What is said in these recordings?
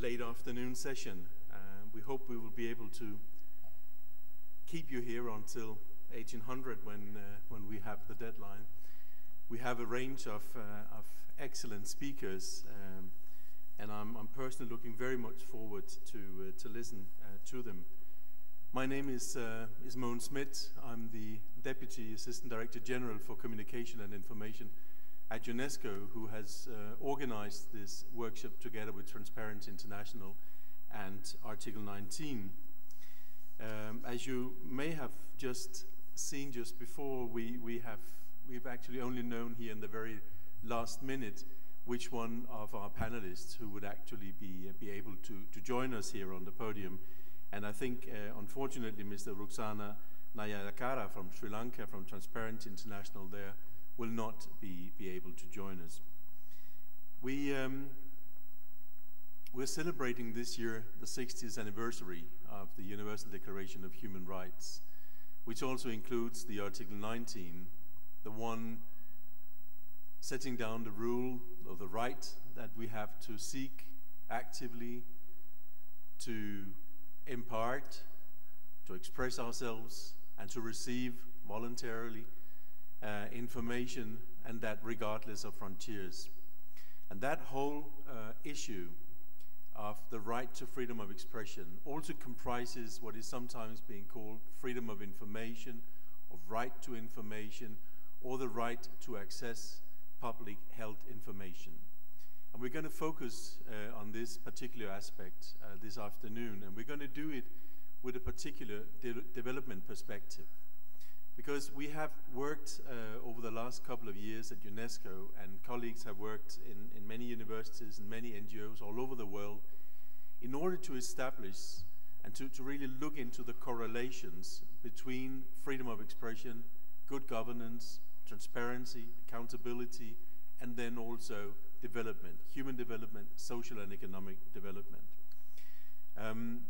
late afternoon session. Uh, we hope we will be able to keep you here until 1800 when, uh, when we have the deadline. We have a range of, uh, of excellent speakers, um, and I'm, I'm, personally looking very much forward to, uh, to listen uh, to them. My name is, uh, is Mogens Schmidt. I'm the Deputy Assistant Director General for Communication and Information at UNESCO, who has uh, organized this workshop together with Transparency International and Article 19. Um, as you may have just seen just before, we, we have we've actually only known here in the very last minute which one of our panelists who would actually be, uh, be able to, to join us here on the podium. And I think, uh, unfortunately, Mr. Ruxana Nayakara from Sri Lanka, from Transparency International there, will not be, be able to join us. We, um, we're celebrating this year the 60th anniversary of the Universal Declaration of Human Rights, which also includes the Article 19, the one setting down the rule or the right that we have to seek actively to impart, to express ourselves, and to receive voluntarily uh, information, and that regardless of frontiers. And that whole uh, issue of the right to freedom of expression also comprises what is sometimes being called freedom of information, of right to information, or the right to access public held information. And we're going to focus uh, on this particular aspect uh, this afternoon, and we're going to do it with a particular de development perspective. Because we have worked uh, over the last couple of years at UNESCO, and colleagues have worked in, in many universities and many NGOs all over the world in order to establish and to, to really look into the correlations between freedom of expression, good governance, transparency, accountability, and then also development, human development, social and economic development. Um,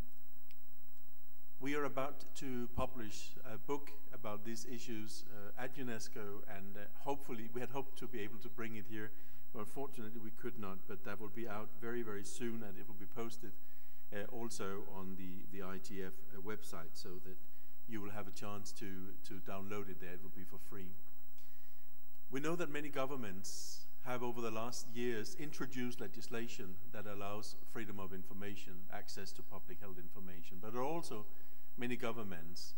we are about to publish a book about these issues uh, at UNESCO, and uh, hopefully, we had hoped to be able to bring it here, but unfortunately, we could not. But that will be out very, very soon, and it will be posted uh, also on the, the IGF uh, website so that you will have a chance to, to download it there. It will be for free. We know that many governments have over the last years introduced legislation that allows freedom of information, access to public held information, but also many governments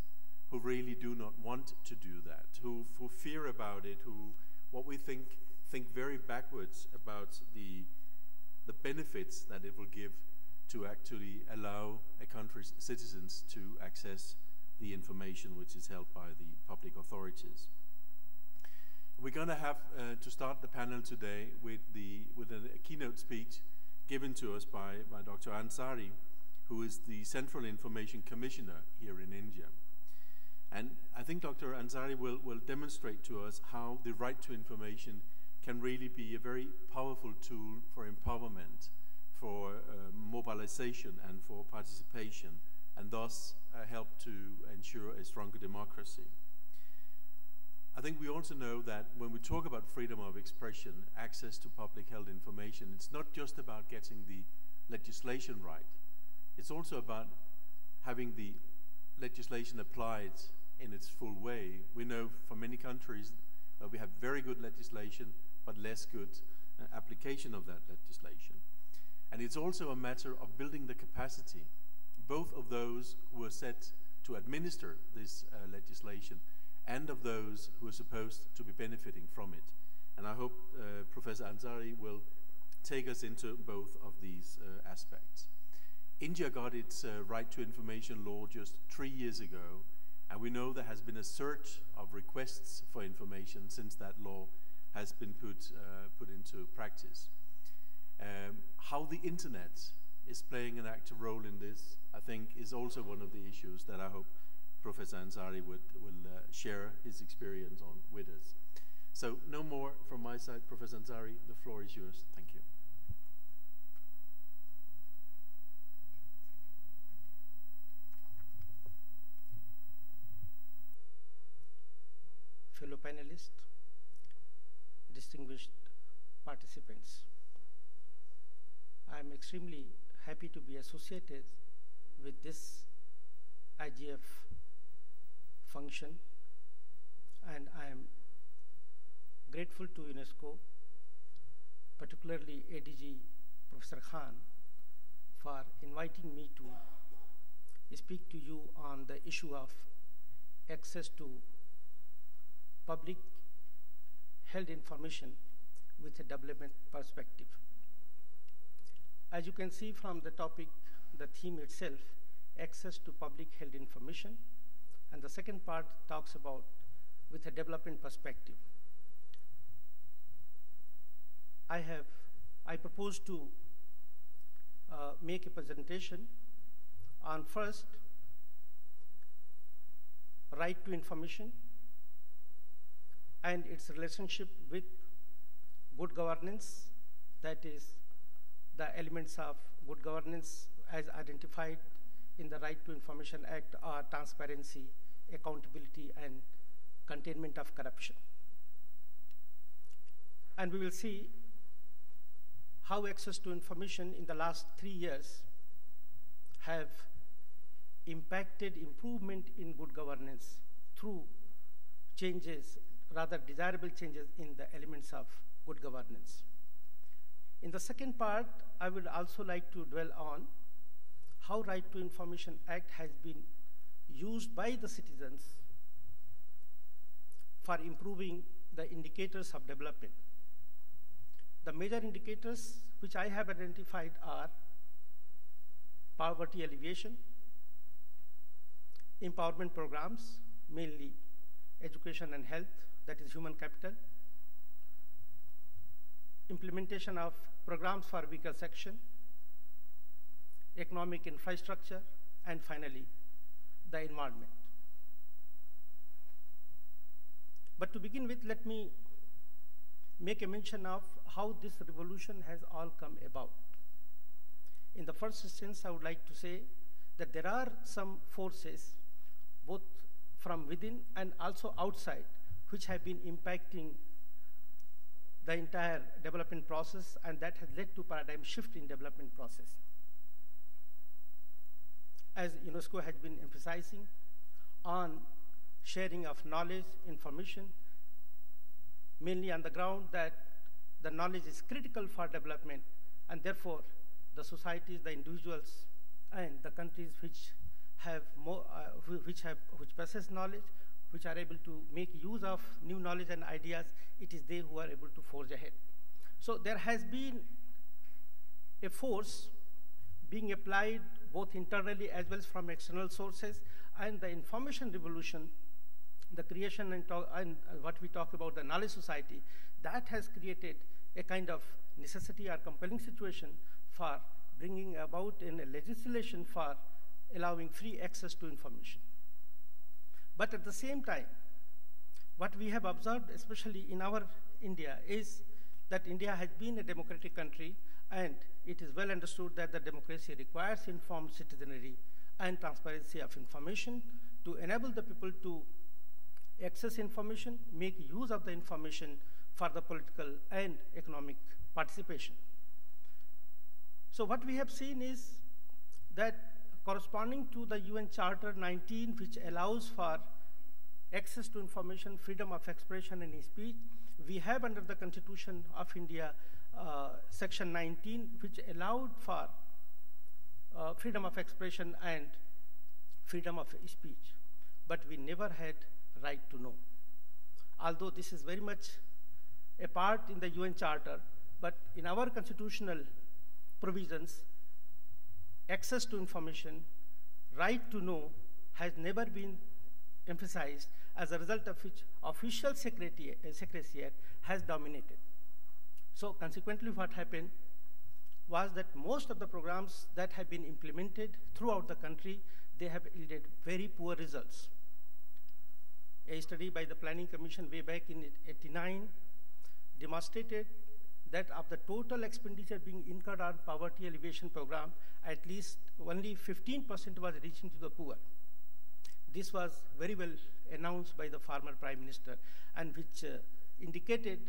who really do not want to do that, who, who fear about it, who what we think think very backwards about the, the benefits that it will give to actually allow a country's citizens to access the information which is held by the public authorities. We're going to have uh, to start the panel today with, the, with a, a, keynote speech given to us by, by Dr. Ansari, who is the Central Information Commissioner here in India. And I think Dr. Ansari will, will demonstrate to us how the right to information can really be a very powerful tool for empowerment, for uh, mobilization, and for participation, and thus uh, help to ensure a stronger democracy. I think we also know that when we talk about freedom of expression, access to public held information, it's not just about getting the legislation right. It's also about having the legislation applied in its full way. We know from many countries we have very good legislation, but less good uh, application of that legislation. And it's also a matter of building the capacity, both of those who are set to administer this uh, legislation and of those who are supposed to be benefiting from it. And I hope uh, Professor Ansari will take us into both of these uh, aspects. India got its uh, right to information law just three years ago, and we know there has been a surge of requests for information since that law has been put, uh, put into practice. Um, how the internet is playing an active role in this, I think, is also one of the issues that I hope Professor Ansari would, will uh, share his experience on with us. So no more from my side. Professor Ansari, the floor is yours. Thank you. Fellow panelists, distinguished participants, I am extremely happy to be associated with this IGF function and I am grateful to UNESCO, particularly ADG Professor Khan, for inviting me to speak to you on the issue of access to public held information with a development perspective. As you can see from the topic, the theme itself, access to public held information, and the second part talks about with a development perspective. I have, I propose to uh, make a presentation on first, right to information and its relationship with good governance, that is the elements of good governance as identified in the Right to Information Act are transparency, accountability, and containment of corruption. And we will see how access to information in the last three years have impacted improvement in good governance through changes, rather desirable changes in the elements of good governance. In the second part, I would also like to dwell on how Right to Information Act has been used by the citizens for improving the indicators of development. The major indicators which I have identified are poverty alleviation, empowerment programs, mainly education and health, that is human capital, implementation of programs for weaker section, economic infrastructure, and finally, the environment. But to begin with, let me make a mention of how this revolution has all come about. In the first instance, I would like to say that there are some forces, both from within and also outside, which have been impacting the entire development process, and that has led to paradigm shift in development process. As UNESCO has been emphasizing on sharing of knowledge, information, mainly on the ground that the knowledge is critical for development, and therefore the societies, the individuals, and the countries which have more, uh, which have which possess knowledge, which are able to make use of new knowledge and ideas, it is they who are able to forge ahead. So there has been a force being applied both internally as well as from external sources, and the information revolution, the creation and, and uh, what we talk about the knowledge society, that has created a kind of necessity or compelling situation for bringing about in a legislation for allowing free access to information. But at the same time, what we have observed, especially in our India, is that India has been a democratic country and it is well understood that the democracy requires informed citizenry and transparency of information to enable the people to access information, make use of the information for the political and economic participation. So what we have seen is that corresponding to the UN Charter 19, which allows for access to information, freedom of expression and speech, we have under the Constitution of India uh, Section 19, which allowed for uh, freedom of expression and freedom of speech. But we never had right to know. Although this is very much a part in the UN Charter, but in our constitutional provisions, access to information, right to know has never been emphasized as a result of which official secretariat, uh, has dominated. So consequently what happened was that most of the programs that have been implemented throughout the country, they have yielded very poor results. A study by the Planning Commission way back in 89 demonstrated that of the total expenditure being incurred on poverty alleviation program, at least only 15% was reaching to the poor. This was very well announced by the former prime minister and which uh, indicated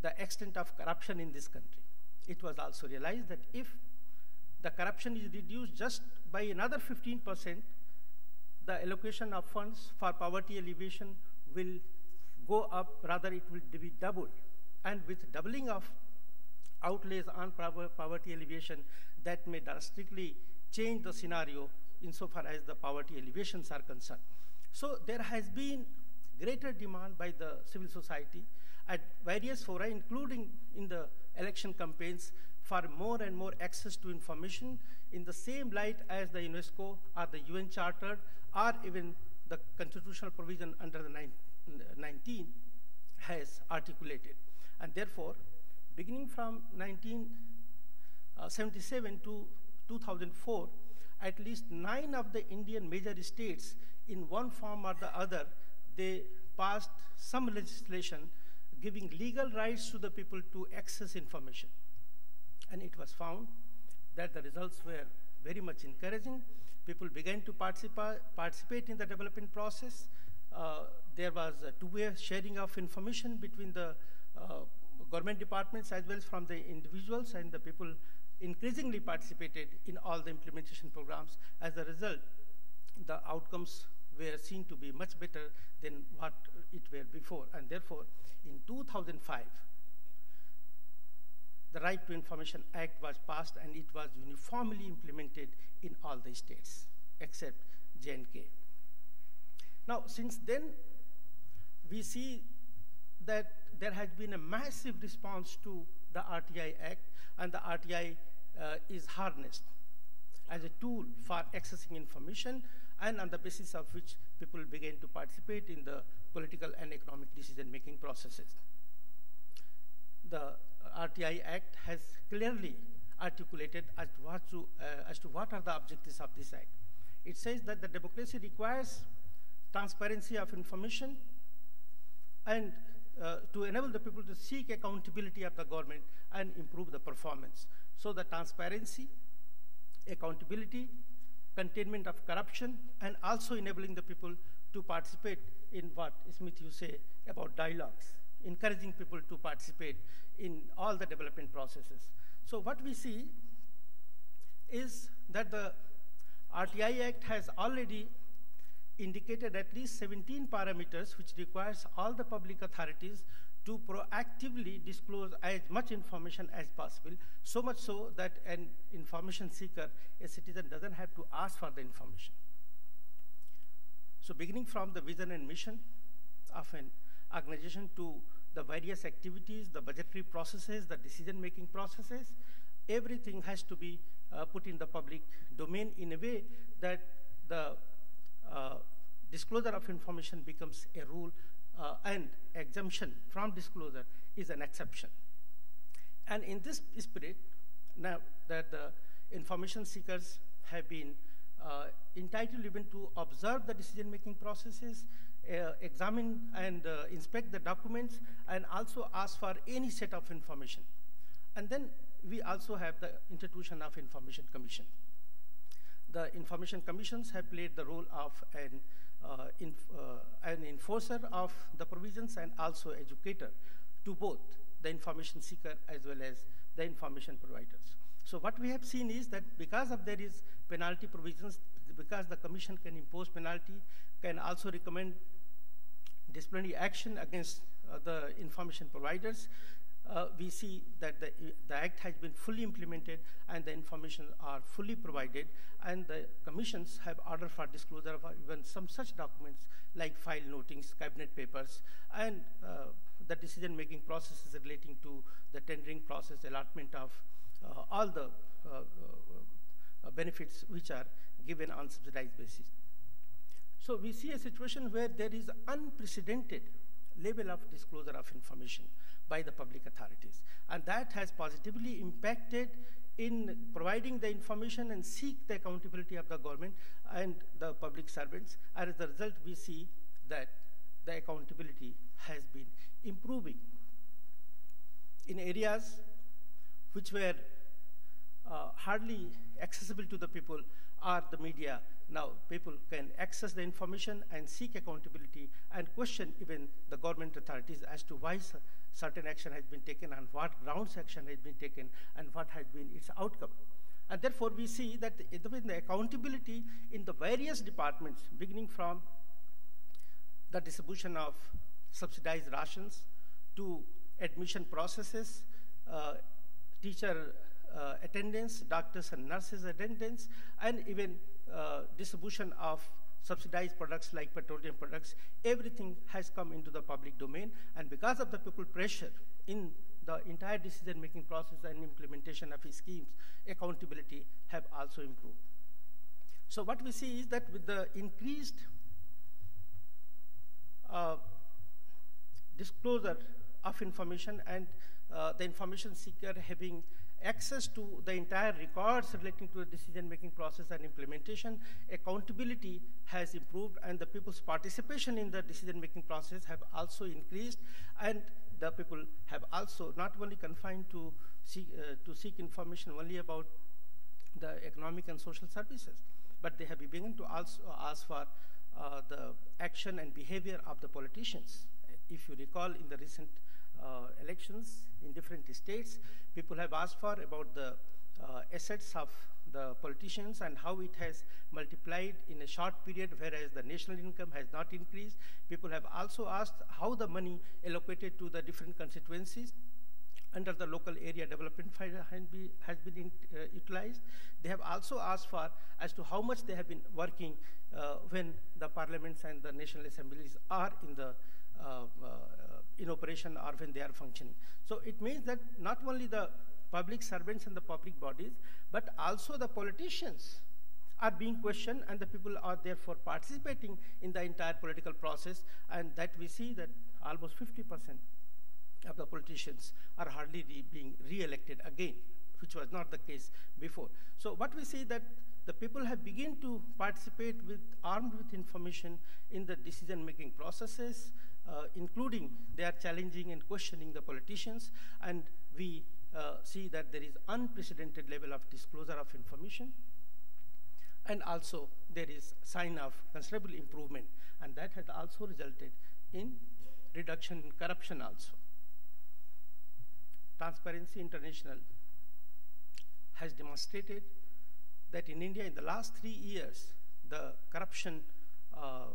the extent of corruption in this country. It was also realized that if the corruption is reduced just by another 15%, the allocation of funds for poverty alleviation will go up, rather it will be doubled. And with doubling of outlays on poverty alleviation, that may drastically change the scenario insofar as the poverty alleviations are concerned. So there has been greater demand by the civil society at various fora, including in the election campaigns, for more and more access to information in the same light as the UNESCO or the UN Charter or even the constitutional provision under the 19 has articulated. And therefore, beginning from 1977 to 2004, at least nine of the Indian major states, in one form or the other, they passed some legislation giving legal rights to the people to access information. And it was found that the results were very much encouraging. People began to participa participate in the development process. Uh, there was a two-way sharing of information between the uh, Uh, government departments as well as from the individuals and the people increasingly participated in all the implementation programs. As a result, the outcomes were seen to be much better than what it were before. And therefore, in 2005, the Right to Information Act was passed and it was uniformly implemented in all the states except J&K. Now, since then, we see that there has been a massive response to the RTI Act, and the RTI uh, is harnessed as a tool for accessing information and on the basis of which people begin to participate in the political and economic decision-making processes. The RTI Act has clearly articulated as to, uh, as to what are the objectives of this act. It says that the democracy requires transparency of information and uh, to enable the people to seek accountability of the government and improve the performance. So the transparency, accountability, containment of corruption, and also enabling the people to participate in what Smith you say about dialogues, encouraging people to participate in all the development processes. So what we see is that the RTI Act has already indicated at least 17 parameters which requires all the public authorities to proactively disclose as much information as possible, so much so that an information seeker, a citizen, doesn't have to ask for the information. So beginning from the vision and mission of an organization to the various activities, the budgetary processes, the decision-making processes, everything has to be uh, put in the public domain in a way that the disclosure of information becomes a rule uh, and exemption from disclosure is an exception. And in this spirit, now that the information seekers have been uh, entitled even to observe the decision-making processes, uh, examine and uh, inspect the documents, and also ask for any set of information. And then we also have the institution of Information Commission. The Information Commissions have played the role of an, uh, uh, an enforcer of the provisions and also educator to both the information seeker as well as the information providers. So what we have seen is that because of there is penalty provisions, because the commission can impose penalty, can also recommend disciplinary action against uh, the information providers, uh, we see that the, the act has been fully implemented and the information are fully provided and the commissions have ordered for disclosure of even some such documents like file notings, cabinet papers, and uh, the decision-making processes relating to the tendering process, allotment of uh, all the uh, uh, benefits which are given on subsidized basis. So we see a situation where there is unprecedented level of disclosure of information by the public authorities. And that has positively impacted in providing the information and seek the accountability of the government and the public servants. And as a result, we see that the accountability has been improving. In areas which were uh, hardly accessible to the people or the media, now people can access the information and seek accountability and question even the government authorities as to why certain action has been taken and what grounds action has been taken and what has been its outcome. And therefore, we see that the, the accountability in the various departments, beginning from the distribution of subsidized rations to admission processes, uh, teacher uh, attendance, doctors and nurses attendance, and even uh, distribution of subsidized products like petroleum products, everything has come into the public domain. And because of the people pressure in the entire decision-making process and implementation of schemes, accountability have also improved. So what we see is that with the increased uh, disclosure of information and uh, the information seeker having access to the entire records relating to the decision-making process and implementation, accountability has improved and the people's participation in the decision-making process have also increased and the people have also not only confined to seek, uh, to seek information only about the economic and social services, but they have begun to also ask for uh, the action and behavior of the politicians. If you recall in the recent uh, elections in different states, people have asked for about the uh, assets of the politicians and how it has multiplied in a short period, whereas the national income has not increased. People have also asked how the money allocated to the different constituencies under the local area development fund has been uh, utilized. They have also asked for as to how much they have been working uh, when the parliaments and the national assemblies are in the uh, uh in operation or when they are functioning. So it means that not only the public servants and the public bodies, but also the politicians are being questioned and the people are therefore participating in the entire political process and that we see that almost 50% of the politicians are hardly re being re-elected again, which was not the case before. So what we see that the people have begun to participate with armed with information in the decision-making processes, uh, including they are challenging and questioning the politicians, and we uh, see that there is unprecedented level of disclosure of information, and also there is sign of considerable improvement, and that has also resulted in reduction in corruption also. Transparency International has demonstrated that in India in the last three years, the corruption uh,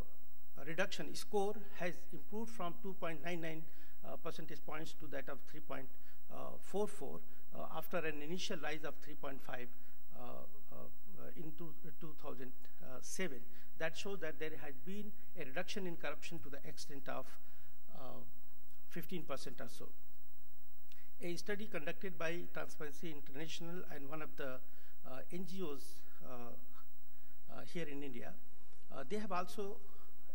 reduction score has improved from 2.99 uh, percentage points to that of 3.44 uh, after an initial rise of 3.5 uh, in two, 2007. That shows that there has been a reduction in corruption to the extent of 15% or so. A study conducted by Transparency International and one of the uh, NGOs uh, uh, here in India, they have also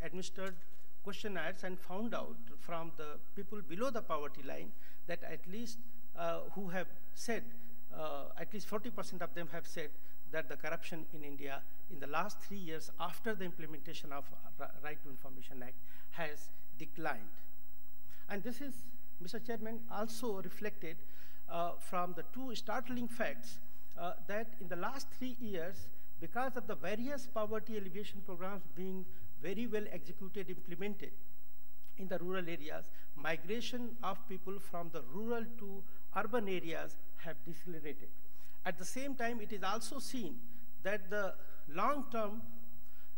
administered questionnaires and found out from the people below the poverty line that at least uh, who have said, uh, at least 40% of them have said that the corruption in India in the last three years after the implementation of Right to Information Act has declined. And this is, Mr. Chairman, also reflected uh, from the two startling facts uh, that in the last three years, because of the various poverty alleviation programs being very well executed, implemented in the rural areas, migration of people from the rural to urban areas have decelerated. At the same time, it is also seen that the long-term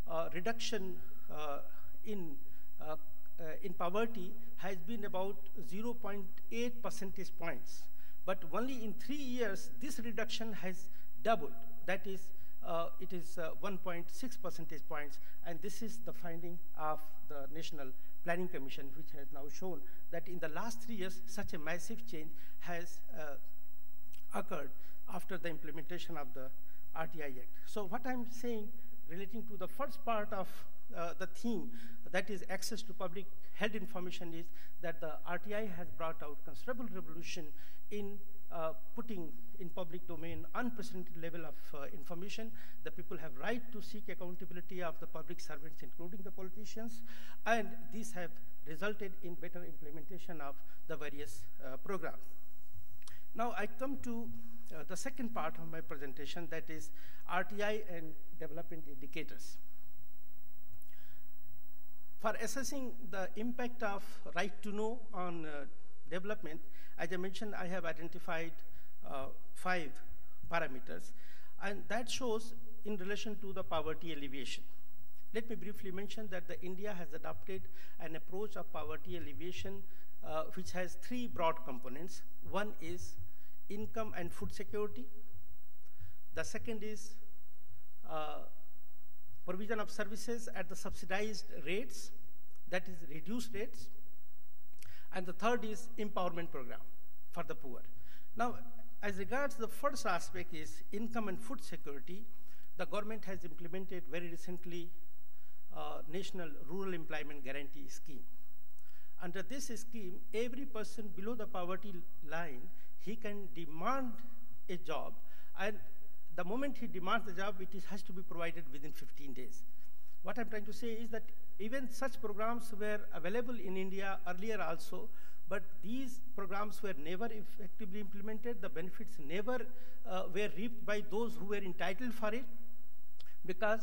uh, reduction uh, in, uh, uh in poverty has been about 0.8 percentage points. But only in three years, this reduction has doubled. That is uh, it is uh, 1.6 percentage points, and this is the finding of the National Planning Commission, which has now shown that in the last three years, such a massive change has uh, occurred after the implementation of the RTI Act. So what I'm saying relating to the first part of uh, the theme, that is access to public held information, is that the RTI has brought out considerable revolution in uh, putting in public domain unprecedented level of uh, information. The people have right to seek accountability of the public servants, including the politicians, and these have resulted in better implementation of the various uh, programs. Now I come to uh, the second part of my presentation, that is RTI and development indicators. For assessing the impact of right to know on uh, development, as I mentioned, I have identified uh, five parameters. And that shows in relation to the poverty alleviation. Let me briefly mention that the India has adopted an approach of poverty alleviation uh, which has three broad components. One is income and food security. The second is uh, provision of services at the subsidized rates, that is reduced rates. And the third is empowerment program for the poor. Now, as regards the first aspect is income and food security, the government has implemented very recently uh, National Rural Employment Guarantee Scheme. Under this scheme, every person below the poverty line, he can demand a job, and the moment he demands the job, it is, has to be provided within 15 days. What I'm trying to say is that even such programs were available in India earlier also, but these programs were never effectively implemented. The benefits never uh, were reaped by those who were entitled for it because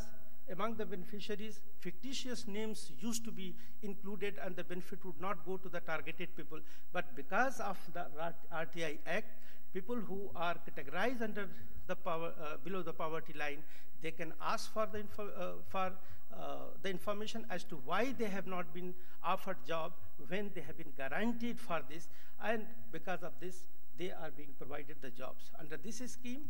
among the beneficiaries, fictitious names used to be included and the benefit would not go to the targeted people. But because of the RTI Act, people who are categorized under the power, uh, below the poverty line, they can ask for the, info, uh, for, uh, the information as to why they have not been offered job when they have been guaranteed for this. And because of this, they are being provided the jobs. Under this scheme,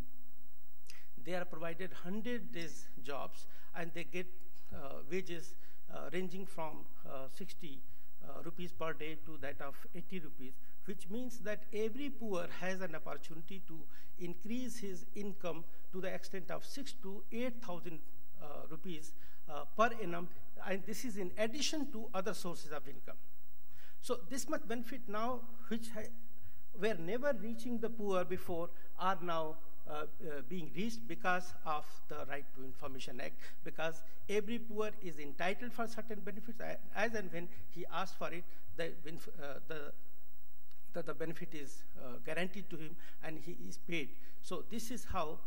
they are provided 100 days jobs and they get uh, wages uh, ranging from uh, 60 uh, rupees per day to that of 80 rupees, which means that every poor has an opportunity to increase his income to the extent of 6 to 8,000 uh, rupees uh, per annum, and this is in addition to other sources of income. So this much benefit now, which were never reaching the poor before, are now uh, uh, being reached because of the Right to Information Act, because every poor is entitled for certain benefits, as and when he asks for it, the, uh, the, the, the, benefit is guaranteed to him and he is paid. So this is how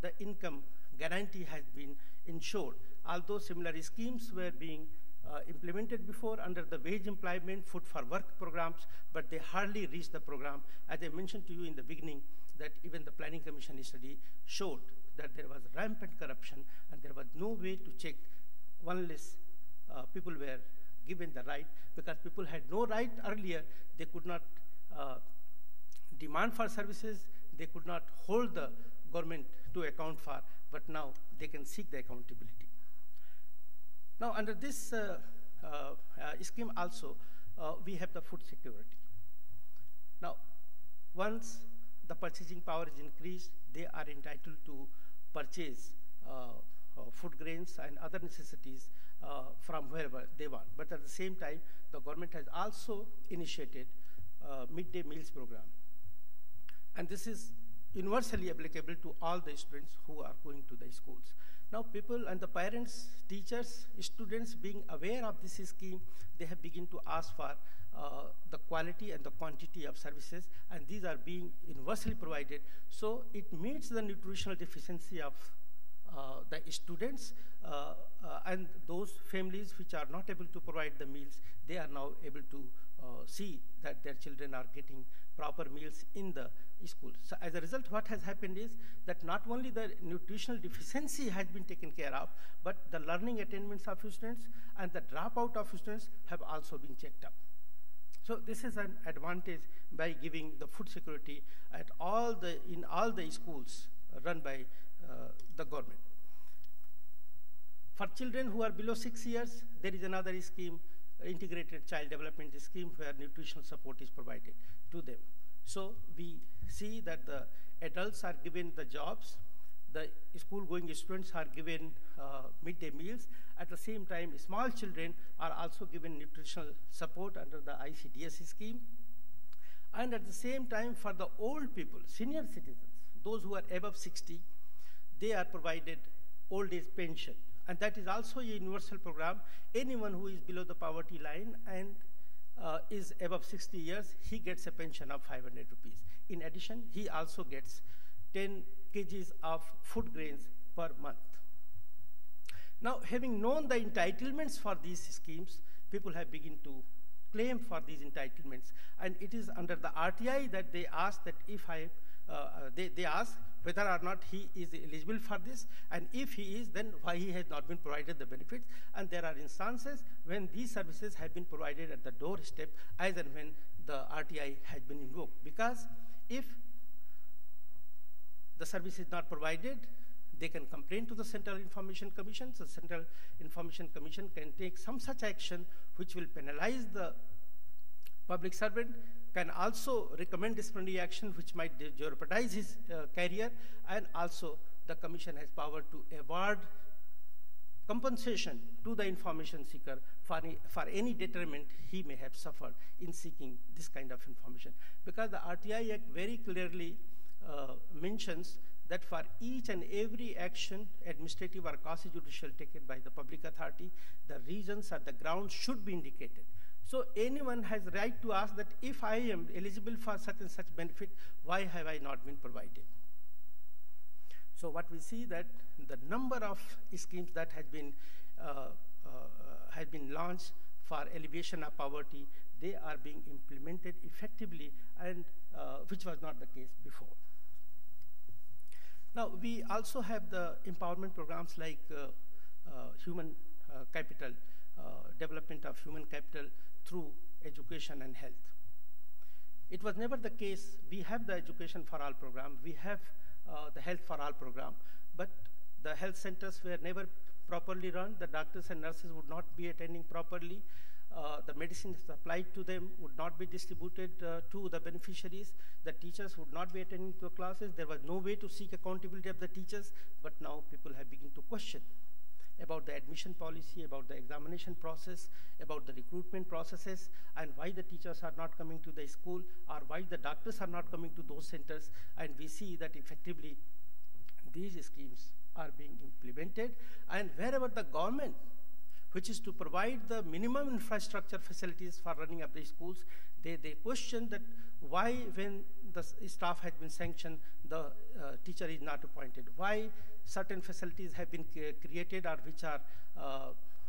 the income guarantee has been ensured. Although similar schemes were being uh, implemented before under the wage employment food for work programs, but they hardly reached the program. As I mentioned to you in the beginning, that even the Planning Commission study showed that there was rampant corruption and there was no way to check unless uh, people were given the right because people had no right earlier. They could not uh, demand for services. They could not hold the government to account for, but now they can seek the accountability. Now, under this uh, uh, uh scheme also, uh, we have the food security. Now, once the purchasing power is increased, they are entitled to purchase uh, uh, food grains and other necessities uh, from wherever they want. But at the same time, the government has also initiated midday meals program. And this is universally applicable to all the students who are going to the schools. Now people and the parents, teachers, students being aware of this scheme, they have begun to ask for uh, the quality and the quantity of services, and these are being universally provided. So it meets the nutritional deficiency of uh, the students uh, uh, and those families which are not able to provide the meals, they are now able to see that their children are getting proper meals in the school. So as a result, what has happened is that not only the nutritional deficiency has been taken care of, but the learning attainments of students and the dropout of students have also been checked up. So this is an advantage by giving the food security at all the, in all the schools run by uh, the government. For children who are below six years, there is another scheme, integrated child development scheme where nutritional support is provided to them. So we see that the adults are given the jobs, the school-going students are given uh, midday meals. At the same time, small children are also given nutritional support under the ICDS scheme. And at the same time, for the old people, senior citizens, those who are above 60, they are provided old age pension. And that is also a universal program. Anyone who is below the poverty line and uh, is above 60 years, he gets a pension of 500 rupees. In addition, he also gets 10 kgs of food grains per month. Now, having known the entitlements for these schemes, people have begun to claim for these entitlements. And it is under the RTI that they ask that if I Uh, they, they ask whether or not he is eligible for this, and if he is, then why he has not been provided the benefits. And there are instances when these services have been provided at the doorstep as and when the RTI has been invoked. Because if the service is not provided, they can complain to the Central Information Commission. So Central Information Commission can take some such action which will penalize the public servant, can also recommend disciplinary action which might jeopardize his uh, career, and also the commission has power to award compensation to the information seeker for, for any detriment he may have suffered in seeking this kind of information. Because the RTI Act very clearly uh, mentions that for each and every action, administrative or quasi-judicial taken by the public authority, the reasons or the grounds should be indicated. So anyone has right to ask that if I am eligible for such and such benefit, why have I not been provided? So what we see that the number of schemes that has been, uh, uh, has been launched for alleviation of poverty, they are being implemented effectively and uh, which was not the case before. Now, we also have the empowerment programs like uh, uh, human uh, capital, development of human capital through education and health. It was never the case, we have the education for all program, we have uh, the health for all program, but the health centers were never properly run, the doctors and nurses would not be attending properly, uh, the medicine supplied to them would not be distributed uh, to the beneficiaries. The teachers would not be attending to the classes. There was no way to seek accountability of the teachers, but now people have begun to question about the admission policy, about the examination process, about the recruitment processes, and why the teachers are not coming to the school, or why the doctors are not coming to those centers. And we see that effectively these schemes are being implemented, and wherever the government which is to provide the minimum infrastructure facilities for running up the schools. They, they question that why when the staff has been sanctioned, the uh, teacher is not appointed. Why certain facilities have been created or which are uh,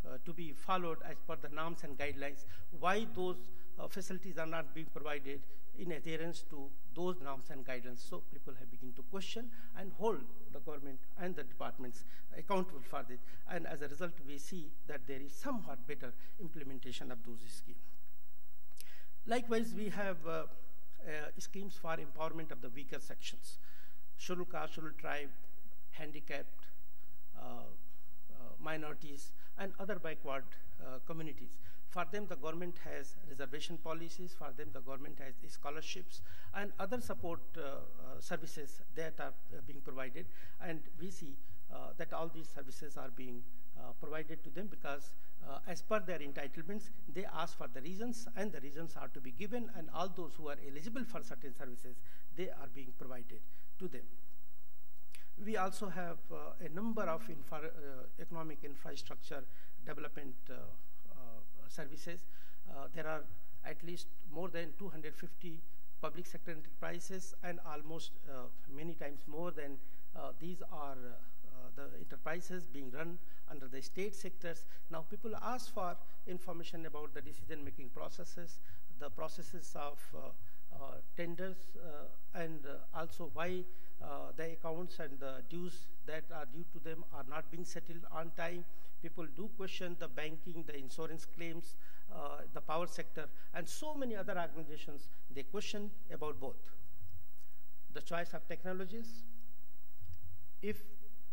uh, to be followed as per the norms and guidelines. Why those uh, facilities are not being provided in adherence to those norms and guidance. So people have begun to question and hold the government and the departments accountable for this. And as a result, we see that there is somewhat better implementation of those schemes. Likewise, we have uh, uh, schemes for empowerment of the weaker sections. Caste, scheduled tribe, handicapped, uh, uh minorities, and other backward uh, communities. For them, the government has reservation policies. For them, the government has scholarships and other support services that are being provided. And we see that all these services are being provided to them because uh, as per their entitlements, they ask for the reasons and the reasons are to be given and all those who are eligible for certain services, they are being provided to them. We also have a number of infra economic infrastructure development services. Uh, there are at least more than 250 public sector enterprises and almost uh, many times more than uh, these are the enterprises being run under the state sectors. Now people ask for information about the decision-making processes, the processes of uh, tenders, uh, and uh, also why the accounts and the dues that are due to them are not being settled on time, People do question the banking, the insurance claims, uh, the power sector, and so many other organizations, they question about both. The choice of technologies, if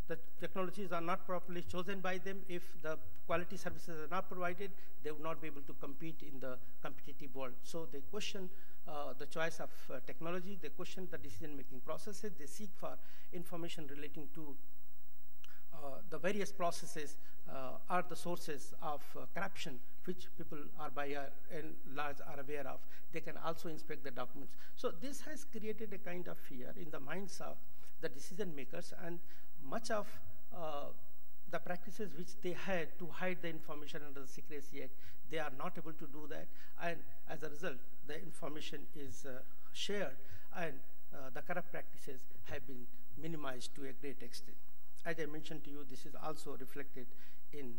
the technologies are not properly chosen by them, if the quality services are not provided, they will not be able to compete in the competitive world. So they question uh, the choice of uh, technology, they question the decision-making processes, they seek for information relating to uh, the various processes uh, are the sources of uh, corruption which people are by and large are aware of. They can also inspect the documents. So this has created a kind of fear in the minds of the decision makers and much of uh, the practices which they had to hide the information under the Secrecy Act, they are not able to do that. And as a result, the information is uh, shared and uh, the corrupt practices have been minimized to a great extent. As I mentioned to you, this is also reflected in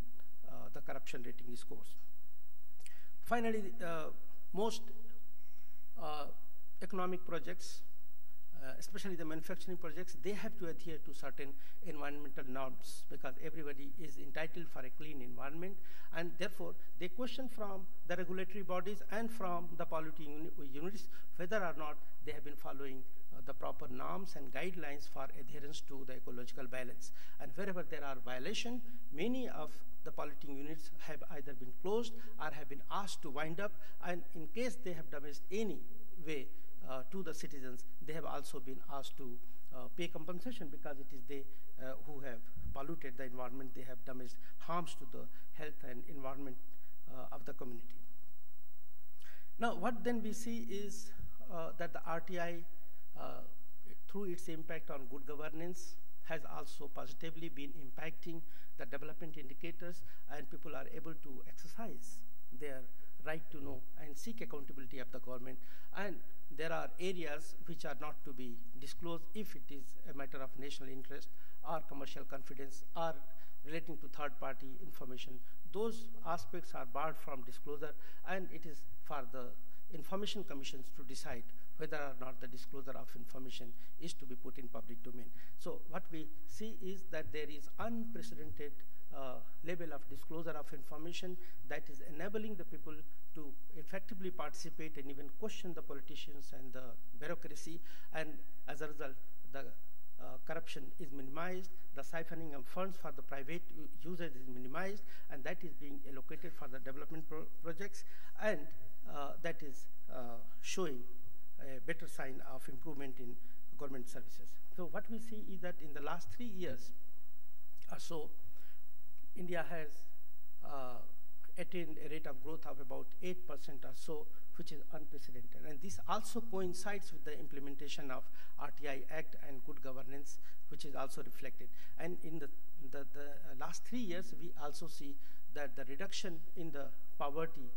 uh, the corruption rating scores. Finally, most economic projects especially the manufacturing projects, they have to adhere to certain environmental norms because everybody is entitled for a clean environment. And therefore, they question from the regulatory bodies and from the polluting uni units whether or not they have been following uh, the proper norms and guidelines for adherence to the ecological balance. And wherever there are violations, many of the polluting units have either been closed or have been asked to wind up. And in case they have damaged any way, uh, to the citizens, they have also been asked to uh, pay compensation because it is they uh, who have polluted the environment, they have damaged harms to the health and environment of the community. Now, what then we see is that the RTI, through its impact on good governance, has also positively been impacting the development indicators and people are able to exercise their right to know and seek accountability of the government. And there are areas which are not to be disclosed if it is a matter of national interest or commercial confidence or relating to third-party information. Those aspects are barred from disclosure and it is for the information commissions to decide whether or not the disclosure of information is to be put in public domain. So what we see is that there is unprecedented uh, level of disclosure of information that is enabling the people to effectively participate and even question the politicians and the bureaucracy. And as a result, the uh, corruption is minimized, the siphoning of funds for the private users is minimized, and that is being allocated for the development pro projects, and uh, that is uh, showing a better sign of improvement in government services. So what we see is that in the last three years or so, India has uh, attained a rate of growth of about 8% or so, which is unprecedented. And this also coincides with the implementation of RTI Act and good governance, which is also reflected. And in the, the, the last three years, we also see that the reduction in the poverty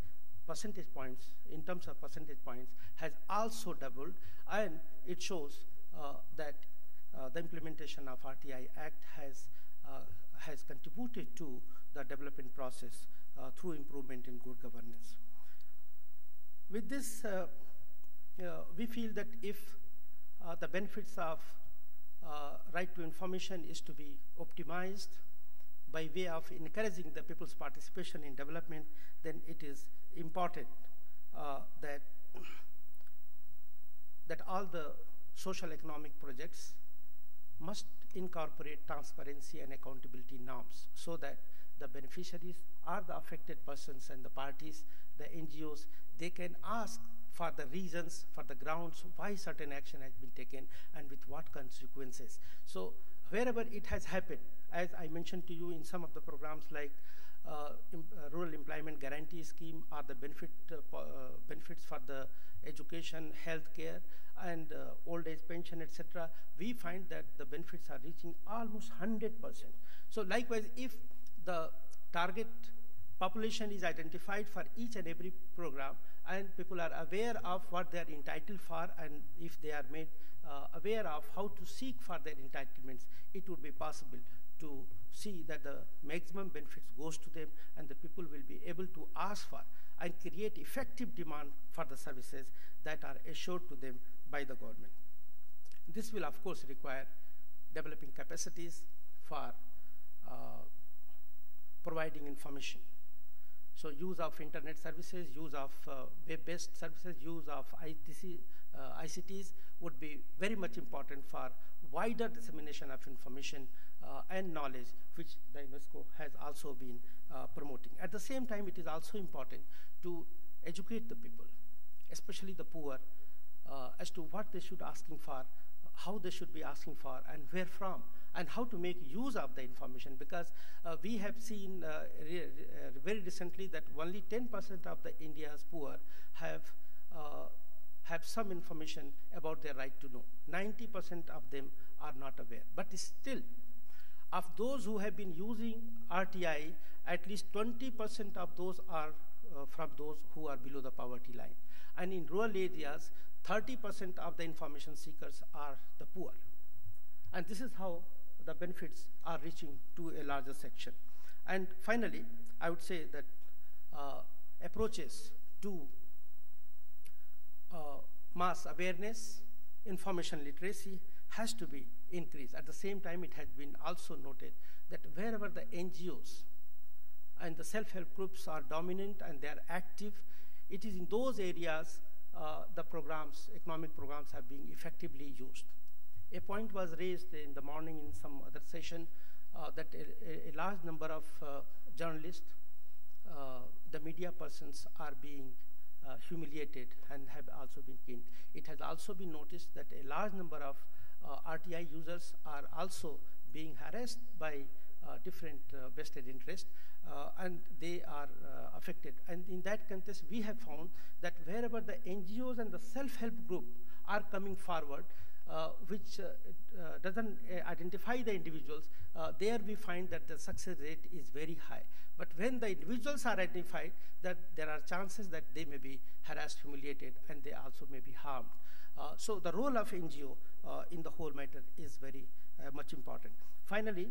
percentage points, in terms of percentage points, has also doubled. And it shows uh, that uh, the implementation of RTI Act has, uh, has contributed to the development process uh, through improvement in good governance. With this, uh, we feel that if uh, the benefits of right to information is to be optimized by way of encouraging the people's participation in development, then it is important uh, that, that all the social economic projects must incorporate transparency and accountability norms so that the beneficiaries are the affected persons and the parties, the NGOs, they can ask for the reasons, for the grounds why certain action has been taken and with what consequences. So wherever it has happened, as I mentioned to you in some of the programs like uh, uh, Rural Employment Guarantee Scheme or the benefit, uh, benefits for the education, health care, and old age pension, etc., we find that the benefits are reaching almost 100%. So likewise, if the target population is identified for each and every program and people are aware of what they are entitled for and if they are made uh, aware of how to seek for their entitlements, it would be possible to see that the maximum benefits goes to them and the people will be able to ask for and create effective demand for the services that are assured to them by the government. This will of course require developing capacities for uh, providing information. So use of internet services, use of uh, web-based services, use of ITC, uh, ICTs would be very much important for wider dissemination of information and knowledge, which the UNESCO has also been uh, promoting. At the same time, it is also important to educate the people, especially the poor, uh, as to what they should asking for, how they should be asking for, and where from and how to make use of the information because uh, we have seen uh, re uh, very recently that only 10% of the India's poor have uh, have some information about their right to know. 90% of them are not aware. But still, of those who have been using RTI, at least 20% of those are uh, from those who are below the poverty line. And in rural areas, 30% of the information seekers are the poor. And this is how the benefits are reaching to a larger section. And finally, I would say that uh, approaches to uh, mass awareness information literacy has to be increased. At the same time, it has been also noted that wherever the NGOs and the self-help groups are dominant and they are active, it is in those areas uh, the programs, economic programs have been effectively used. A point was raised in the morning in some other session uh, that a, a, large number of uh, journalists, uh, the media persons are being uh, humiliated and have also been killed. It has also been noticed that a large number of RTI users are also being harassed by uh, different vested interests and they are affected. And in that context, we have found that wherever the NGOs and the self-help group are coming forward, uh, which uh, uh, doesn't identify the individuals, there we find that the success rate is very high. But when the individuals are identified, that there are chances that they may be harassed, humiliated, and they also may be harmed. Uh, so the role of NGO uh, in the whole matter is very uh, much important. Finally,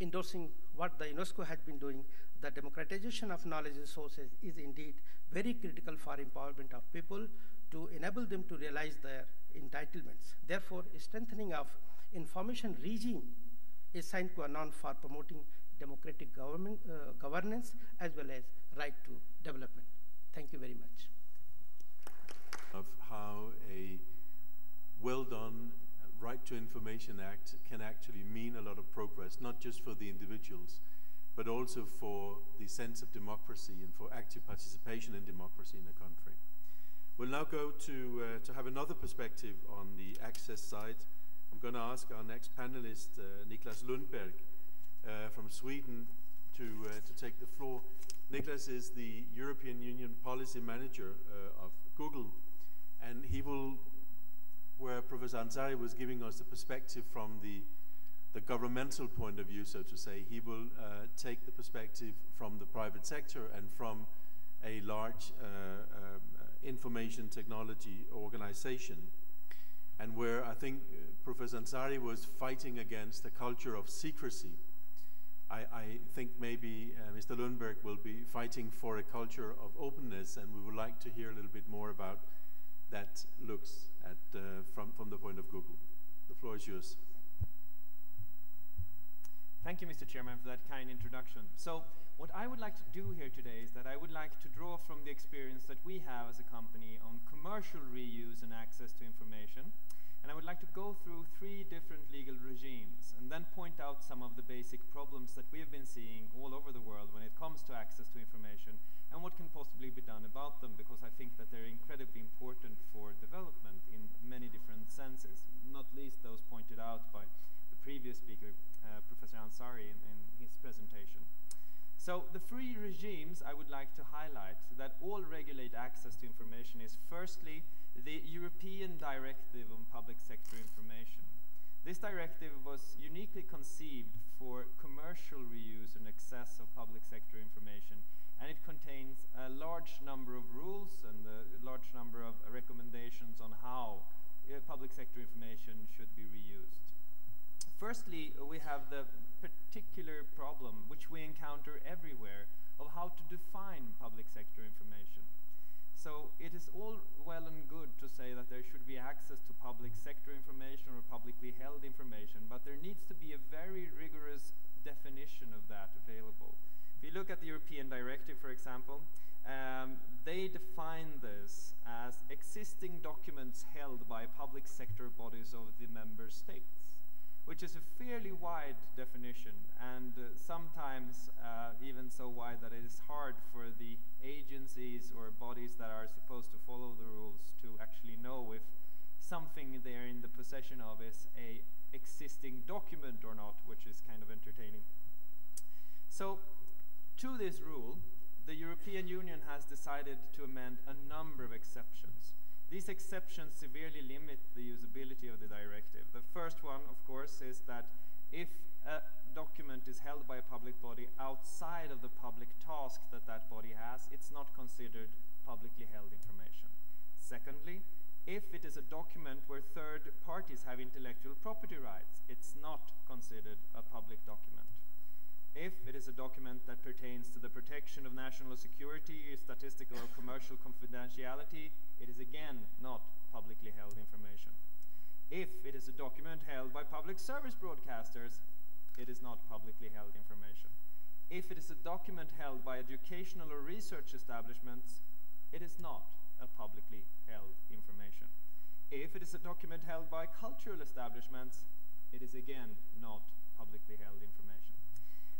endorsing what the UNESCO has been doing, the democratization of knowledge resources is indeed very critical for empowerment of people to enable them to realize their entitlements. Therefore, strengthening of information regime is sine qua non for promoting democratic government, uh, governance as well as right to development. Thank you very much. Of how a well done Right to Information Act can actually mean a lot of progress, not just for the individuals, but also for the sense of democracy and for active participation in democracy in the country. We'll now go to, uh, to have another perspective on the access side. I'm going to ask our next panelist, uh, Nicklas Lundberg, uh, from Sweden to, uh, to take the floor. Nicklas is the European Union Policy Manager uh, of Google, and he will, where Professor Ansari was giving us the perspective from the, the governmental point of view, so to say, he will uh, take the perspective from the private sector and from a large uh, um, information technology organization and where I think uh, Professor Ansari was fighting against a culture of secrecy I, I think maybe uh, Mr. Lundberg will be fighting for a culture of openness, and we would like to hear a little bit more about that looks at, uh, from, from the point of Google. The floor is yours. Thank you, Mr. Chairman, for that kind introduction. So, what I would like to do here today is that I would like to draw from the experience that we have as a company on commercial reuse and access to information, and I would like to go through three different legal regimes and then point out some of the basic problems that we have been seeing all over the world when it comes to access to information and what can possibly be done about them because I think that they're incredibly important for development in many different senses, not least those pointed out by the previous speaker, uh, Professor Ansari, in, in his presentation. So the three regimes I would like to highlight that all access to information is firstly the European Directive on Public Sector Information. This directive was uniquely conceived for commercial reuse and access of public sector information, and it contains a large number of rules and a large number of recommendations on how uh, public sector information should be reused. Firstly, we have the particular problem, which we encounter everywhere, of how to define public sector information. So it is all well and good to say that there should be access to public sector information or publicly held information, but there needs to be a very rigorous definition of that available. If you look at the European Directive, for example, um, they define this as existing documents held by public sector bodies of the member states which is a fairly wide definition and uh, sometimes uh, even so wide that it is hard for the agencies or bodies that are supposed to follow the rules to actually know if something they're in the possession of is a existing document or not, which is kind of entertaining. So to this rule, the European Union has decided to amend a number of exceptions. These exceptions severely limit the usability of the directive. The first one, of course, is that if a document is held by a public body outside of the public task that that body has, it's not considered publicly held information. Secondly, if it is a document where third parties have intellectual property rights, it's not considered a public document. If it is a document that pertains to the protection of national security, statistical or commercial confidentiality, it is again not publicly held information. If it is a document held by public service broadcasters, it is not publicly held information. If it is a document held by educational or research establishments, it is not a publicly held information. If it is a document held by cultural establishments, it is again not publicly held information.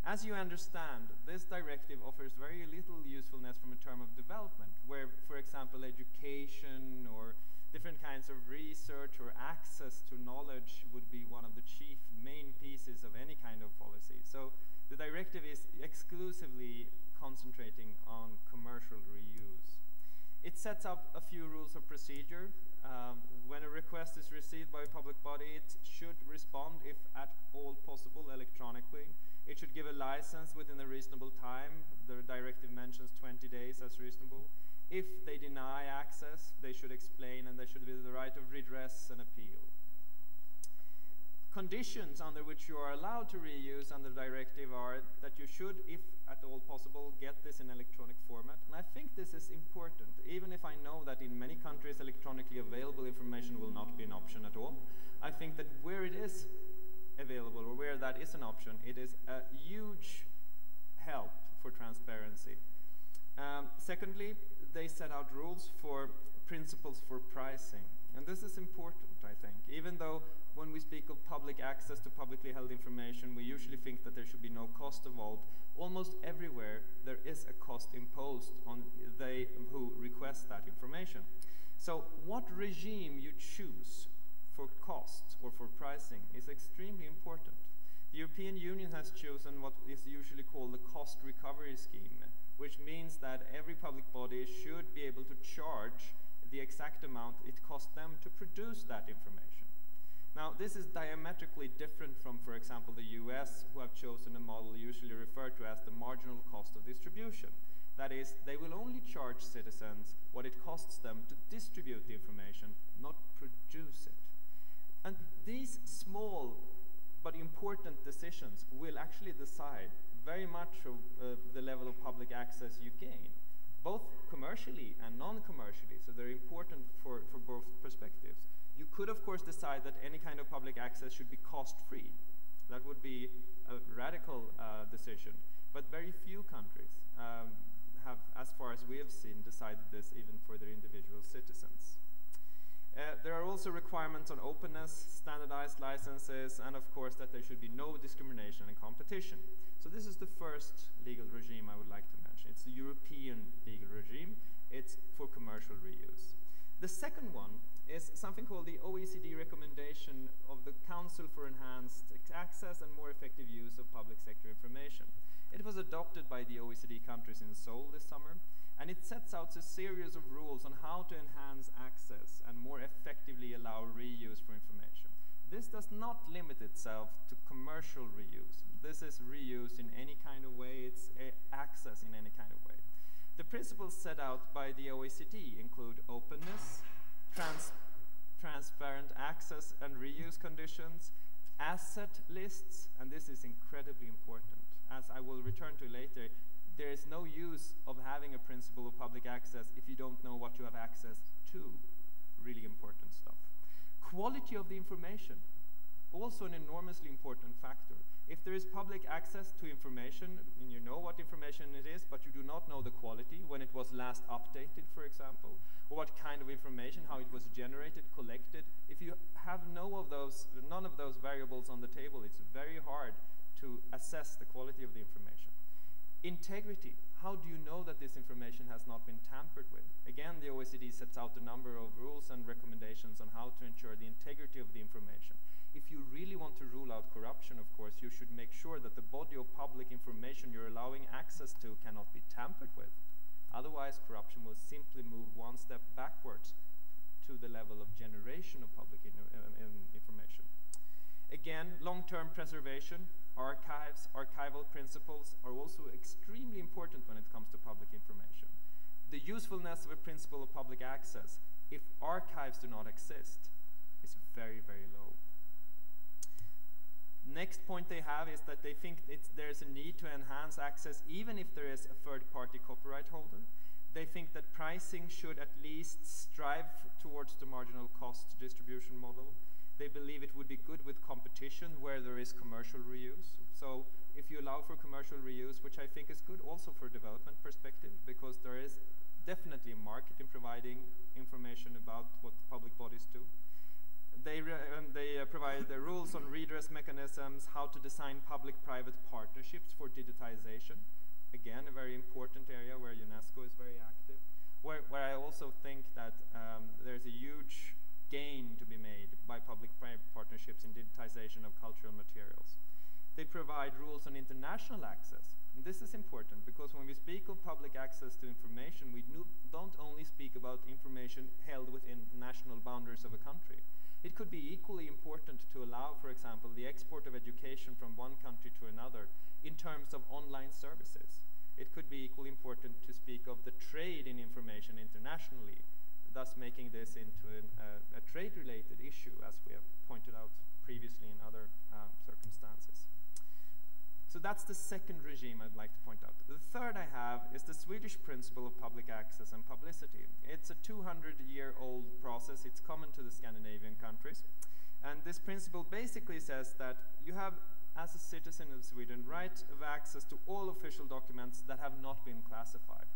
As you understand, this directive offers very little usefulness from a term of development, where, for example, education or different kinds of research or access to knowledge would be one of the chief main pieces of any kind of policy. So the directive is exclusively concentrating on commercial reuse. It sets up a few rules of procedure. Um, when a request is received by a public body, it should respond, if at all possible, electronically. It should give a license within a reasonable time. The directive mentions 20 days as reasonable. If they deny access, they should explain and there should be the right of redress and appeal. Conditions under which you are allowed to reuse under the directive are that you should, if at all possible, get this in electronic format. And I think this is important, even if I know that in many countries electronically available information will not be an option at all. I think that where it is available or where that is an option, it is a huge help for transparency. Um, secondly, they set out rules for principles for pricing. And this is important, I think. Even though when we speak of public access to publicly held information, we usually think that there should be no cost involved. Almost everywhere, there is a cost imposed on they who request that information. So what regime you choose for cost or for pricing is extremely important. The European Union has chosen what is usually called the cost recovery scheme, which means that every public body should be able to charge the exact amount it costs them to produce that information. Now, this is diametrically different from, for example, the US, who have chosen a model usually referred to as the marginal cost of distribution. That is, they will only charge citizens what it costs them to distribute the information, not produce it. And these small but important decisions will actually decide very much of uh, the level of public access you gain both commercially and non-commercially, so they're important for, for both perspectives. You could, of course, decide that any kind of public access should be cost-free. That would be a radical uh, decision. But very few countries um, have, as far as we have seen, decided this even for their individual citizens. Uh, there are also requirements on openness, standardized licenses, and of course that there should be no discrimination in competition. So this is the first legal regime I would like to mention. It's the European legal regime. It's for commercial reuse. The second one is something called the OECD recommendation of the Council for Enhanced Access and More Effective Use of Public Sector Information. It was adopted by the OECD countries in Seoul this summer, and it sets out a series of rules on how to enhance access and more effectively allow reuse for information. This does not limit itself to commercial reuse. This is reuse in any kind of way, it's access in any kind of way. The principles set out by the OECD include openness, trans transparent access and reuse conditions, asset lists, and this is incredibly important. As I will return to later, there is no use of having a principle of public access if you don't know what you have access to. Really important stuff. Quality of the information, also an enormously important factor. If there is public access to information, and you know what information it is, but you do not know the quality, when it was last updated, for example, or what kind of information, how it was generated, collected, if you have no of those, none of those variables on the table, it's very hard to assess the quality of the information. Integrity, how do you know that this information has not been tampered with? Again, the OECD sets out a number of rules and recommendations on how to ensure the integrity of the information. If you really want to rule out corruption, of course, you should make sure that the body of public information you're allowing access to cannot be tampered with. Otherwise, corruption will simply move one step backwards to the level of generation of public in, uh, in information. Again, long-term preservation, archives, archival principles are also extremely important when it comes to public information. The usefulness of a principle of public access, if archives do not exist, is very, very low. Next point they have is that they think there's a need to enhance access even if there is a third-party copyright holder. They think that pricing should at least strive towards the marginal cost distribution model They believe it would be good with competition where there is commercial reuse. So if you allow for commercial reuse, which I think is good also for development perspective, because there is definitely a market in providing information about what public bodies do. They, um, they uh, provide the rules on redress mechanisms, how to design public-private partnerships for digitization. Again, a very important area where UNESCO is very active. Where, where I also think that um, there's a huge gain to be made by public-private partnerships in digitization of cultural materials. They provide rules on international access. And this is important because when we speak of public access to information, we don't only speak about information held within national boundaries of a country. It could be equally important to allow, for example, the export of education from one country to another in terms of online services. It could be equally important to speak of the trade in information internationally thus making this into an, uh, a trade-related issue, as we have pointed out previously in other um, circumstances. So that's the second regime I'd like to point out. The third I have is the Swedish principle of public access and publicity. It's a 200-year-old process. It's common to the Scandinavian countries. And this principle basically says that you have, as a citizen of Sweden, right of access to all official documents that have not been classified.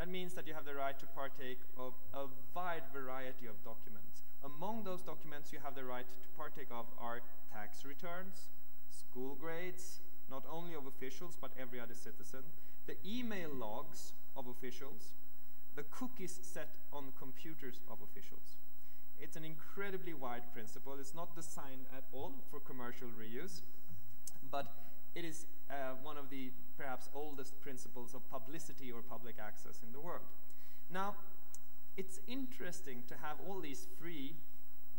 That means that you have the right to partake of a wide variety of documents. Among those documents you have the right to partake of are tax returns, school grades, not only of officials but every other citizen, the email logs of officials, the cookies set on computers of officials. It's an incredibly wide principle. It's not designed at all for commercial reuse, but it is uh, one of the perhaps oldest principles of publicity or public access in the world. Now, it's interesting to have all these three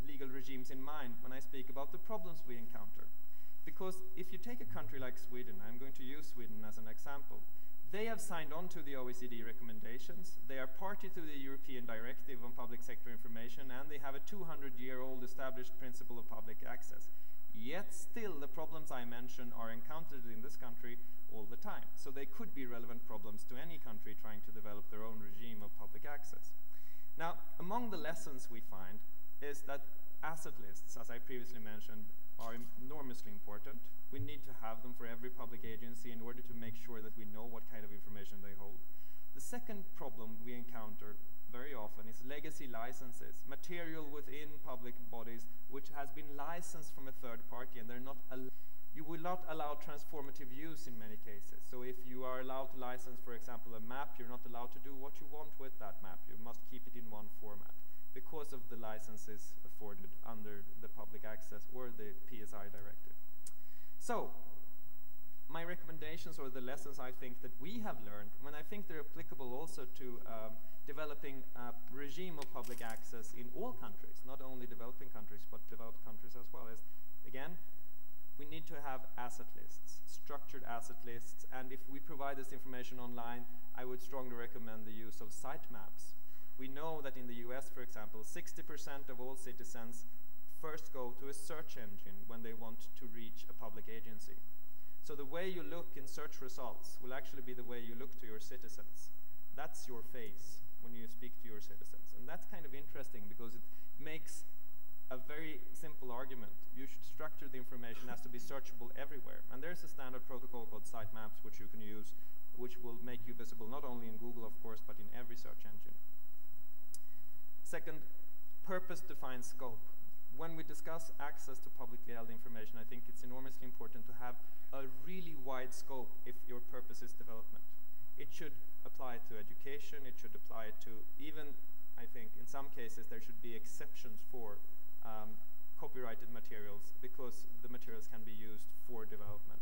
legal regimes in mind when I speak about the problems we encounter. Because if you take a country like Sweden, I'm going to use Sweden as an example, they have signed on to the OECD recommendations, they are party to the European Directive on Public Sector Information, and they have a 200-year-old established principle of public access. Yet still, the problems I mentioned are encountered in this country all the time. So they could be relevant problems to any country trying to develop their own regime of public access. Now, among the lessons we find is that asset lists, as I previously mentioned, are enormously important. We need to have them for every public agency in order to make sure that we know what kind of information they hold. The second problem we encounter very often is legacy licenses, material within public bodies which has been licensed from a third party and they're not you will not allow transformative use in many cases. So if you are allowed to license, for example, a map, you're not allowed to do what you want with that map. You must keep it in one format because of the licenses afforded under the public access or the PSI directive. So my recommendations or the lessons I think that we have learned, and I think they're applicable also to um, developing a regime of public access in all countries, not only developing countries, but developed countries as well, is, again, we need to have asset lists, structured asset lists, and if we provide this information online, I would strongly recommend the use of sitemaps. We know that in the US, for example, 60% of all citizens first go to a search engine when they want to reach a public agency. So the way you look in search results will actually be the way you look to your citizens. That's your face when you speak to your citizens. And that's kind of interesting because it makes a very simple argument. You should structure the information as to be searchable everywhere. And there's a standard protocol called sitemaps which you can use, which will make you visible not only in Google, of course, but in every search engine. Second, purpose-defined scope. When we discuss access to publicly held information, I think it's enormously important to have a really wide scope if your purpose is development. It should apply to education, it should apply to even, I think, in some cases there should be exceptions for um, copyrighted materials because the materials can be used for development.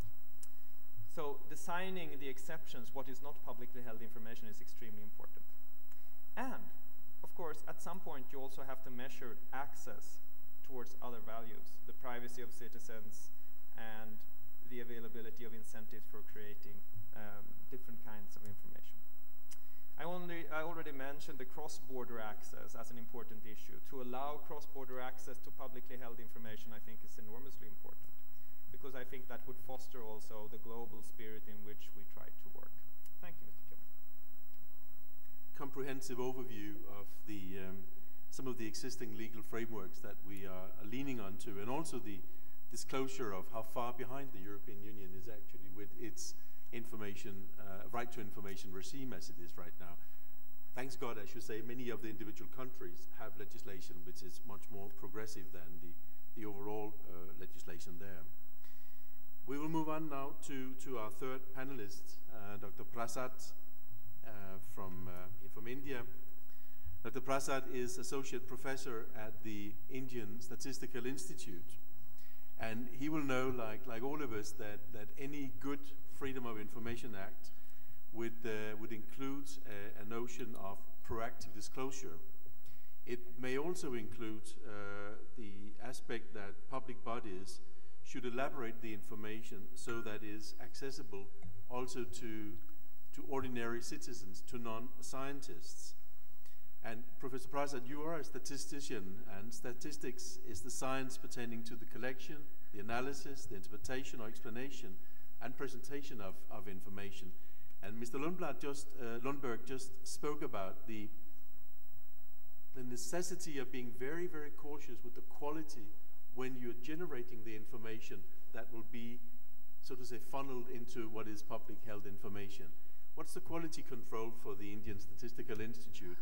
So designing the exceptions, what is not publicly held information is extremely important. And, of course, at some point you also have to measure access towards other values, the privacy of citizens and the availability of incentives for creating um, different kinds of information. I, only, I already mentioned the cross-border access as an important issue. To allow cross-border access to publicly held information I think is enormously important because I think that would foster also the global spirit in which we try to work. Thank you, Mr. Chairman. Comprehensive overview of the um, some of the existing legal frameworks that we are, leaning onto, and also the disclosure of how far behind the European Union is actually with its information, uh, right to information regime as it is right now. Thanks God, I should say, many of the individual countries have legislation which is much more progressive than the, the overall uh, legislation there. We will move on now to, to our third panelist, uh, Dr. Prasad uh, from, uh, from India. Dr. Prasad is Associate Professor at the Indian Statistical Institute. And he will know, like, like all of us, that, that any good Freedom of Information Act would, uh, would include a, a, notion of proactive disclosure. It may also include uh, the aspect that public bodies should elaborate the information so that is accessible also to, to ordinary citizens, to non-scientists. And Professor Prasad, you are a statistician, and statistics is the science pertaining to the collection, the analysis, the interpretation or explanation, and presentation of, of information. And Mr. Lundblad just, uh, Lundberg just spoke about the, the necessity of being very, very cautious with the quality when you're generating the information that will be, so to say, funneled into what is public held information. What's the quality control for the Indian Statistical Institute?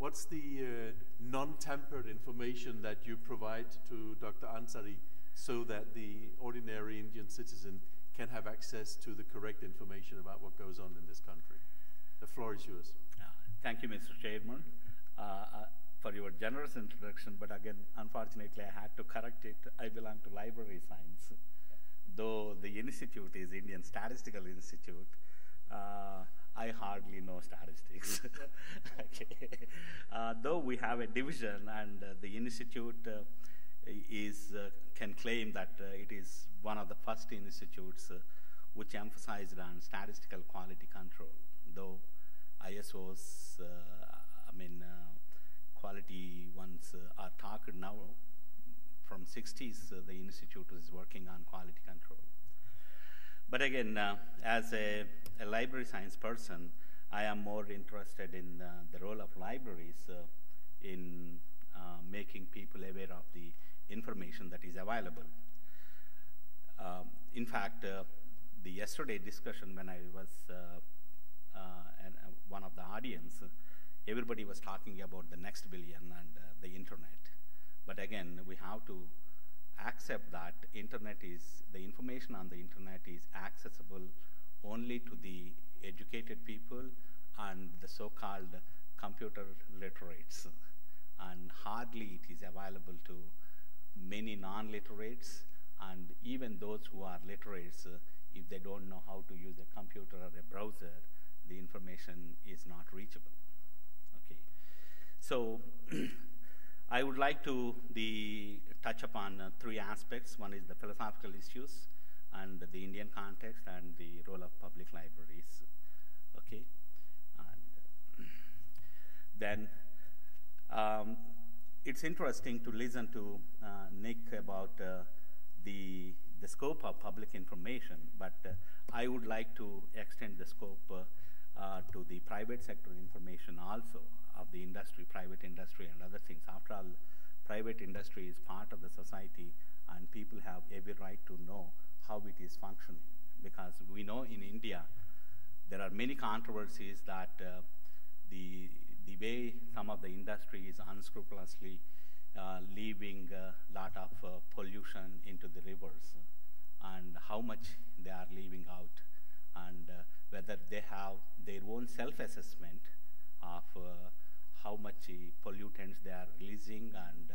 What's the uh, non-tampered information that you provide to Dr. Ansari so that the ordinary Indian citizen can have access to the correct information about what goes on in this country? The floor is yours. Uh, thank you, Mr. Chairman, uh, uh, for your generous introduction. But again, unfortunately, I had to correct it. I belong to library science, though the institute is Indian Statistical Institute. I hardly know statistics. okay. Uh, though we have a division and uh, the institute uh, is, uh, can claim that uh, it is one of the first institutes uh, which emphasized on statistical quality control, though ISOs, I mean, quality ones are talked now. From 60s, the institute is working on quality control. But again, uh, as a, a, library science person, I am more interested in uh, the role of libraries uh, in uh, making people aware of the information that is available. Um, in fact, uh, the yesterday discussion when I was uh, and, one of the audience, everybody was talking about the next billion and the internet. But again, we have to accept that internet is, the information on the internet is accessible only to the educated people and the so-called computer literates. And hardly it is available to many non-literates and even those who are literates, if they don't know how to use a computer or a browser, the information is not reachable. Okay, so I would like to the, touch upon uh, three aspects. One is the philosophical issues and the Indian context and the role of public libraries. Okay, and then um, it's interesting to listen to uh, Nick about uh, the the scope of public information, but uh, I would like to extend the scope uh, uh, to the private sector information also of the industry, private industry and other things. After all, private industry is part of the society and people have every right to know how it is functioning. Because we know in India, there are many controversies that uh, the, the way some of the industry is unscrupulously uh, leaving a lot of uh, pollution into the rivers and how much they are leaving out and uh, whether they have their own self-assessment of uh, how much pollutants they are releasing and uh,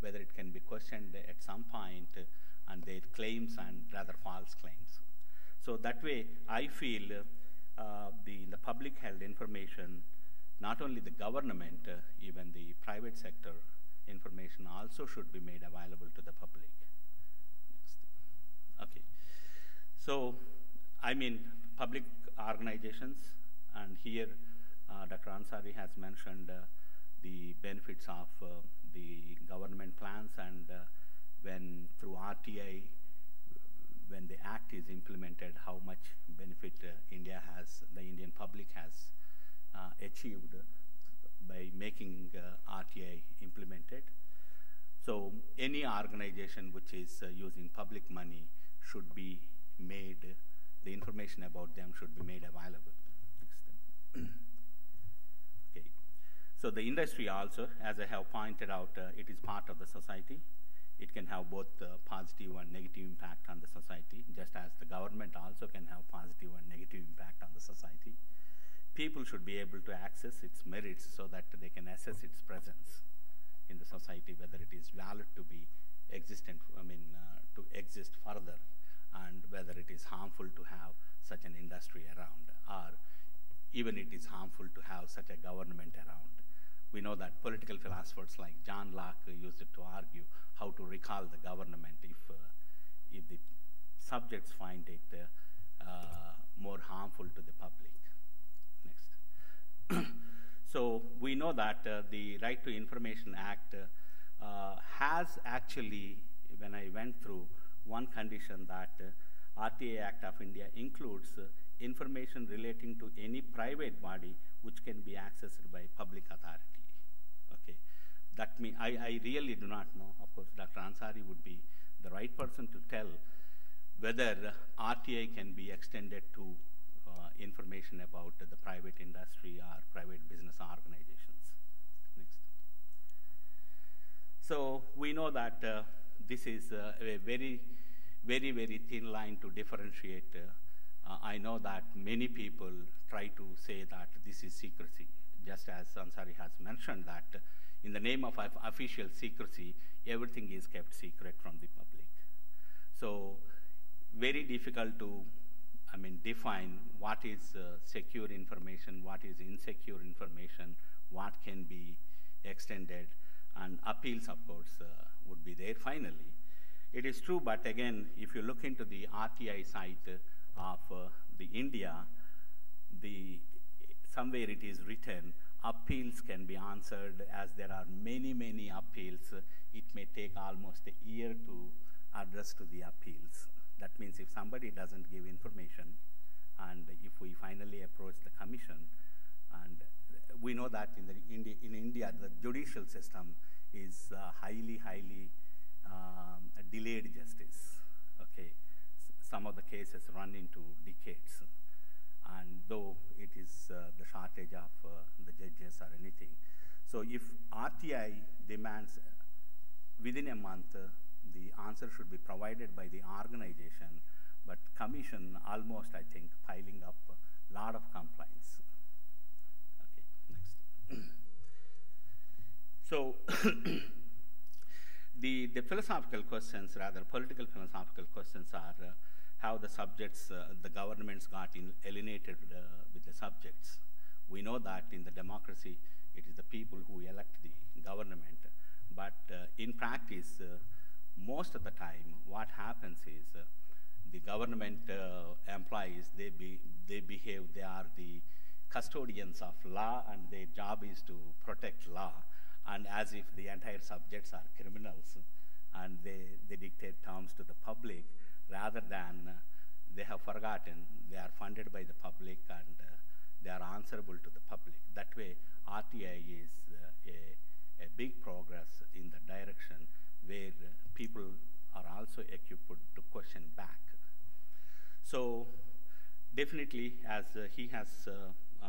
whether it can be questioned at some point uh, and their claims and rather false claims. So that way, I feel uh, the, the public held information, not only the government, uh, even the private sector information also should be made available to the public. Okay. So, I mean, public organizations, and here Dr. Ansari has mentioned uh, the benefits of uh, the government plans and when through RTI, when the act is implemented, how much benefit India has, the Indian public has achieved by making RTI implemented. So any organization which is uh, using public money should be made, the information about them should be made available. So the industry also, as I have pointed out, uh, it is part of the society. It can have both uh, positive and negative impact on the society, just as the government also can have positive and negative impact on the society. People should be able to access its merits so that they can assess its presence in the society, whether it is valid to be existent, I mean, uh, to exist further, and whether it is harmful to have such an industry around, or even it is harmful to have such a government around. We know that political philosophers like John Locke used it to argue how to recall the government if, uh, if the subjects find it uh, uh, more harmful to the public. Next. so we know that uh, the Right to Information Act uh, uh, has actually, when I went through, one condition that RTA Act of India includes information relating to any private body which can be accessed by public authority. Okay, that mean I, I really do not know. Of course, Dr. Ansari would be the right person to tell whether RTA can be extended to uh, information about uh, the private industry or private business organizations. Next. So we know that uh, this is uh, a very, very, very thin line to differentiate uh, uh, I know that many people try to say that this is secrecy, just as Ansari has mentioned that in the name of official secrecy, everything is kept secret from the public. So very difficult to, I mean, define what is uh, secure information, what is insecure information, what can be extended, and appeals, of course, uh, would be there finally. It is true, but again, if you look into the RTI site, of uh, the India, the somewhere it is written appeals can be answered as there are many many appeals. It may take almost a year to address to the appeals. That means if somebody doesn't give information, and if we finally approach the commission, and we know that in, the India, in India the judicial system is uh, highly, highly um, delayed justice. Okay, some of the cases run into decades. And though it is uh, the shortage of uh, the judges or anything. So if RTI demands uh, within a month, uh, the answer should be provided by the organization, but commission almost, I think, piling up a lot of complaints. Okay, next. so the, the philosophical questions, rather political philosophical questions are uh, how the subjects, uh, the governments got in, alienated uh, with the subjects. We know that in the democracy, it is the people who elect the government. But uh, in practice, uh, most of the time, what happens is uh, the government employees, they, be, they behave, they are the custodians of law, and their job is to protect law, and as if the entire subjects are criminals, and they, they dictate terms to the public rather than uh, they have forgotten they are funded by the public and uh, they are answerable to the public. That way, RTI is uh, a, a big progress in the direction where people are also equipped to question back. So definitely, as uh, he has uh, uh,